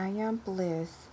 I am bliss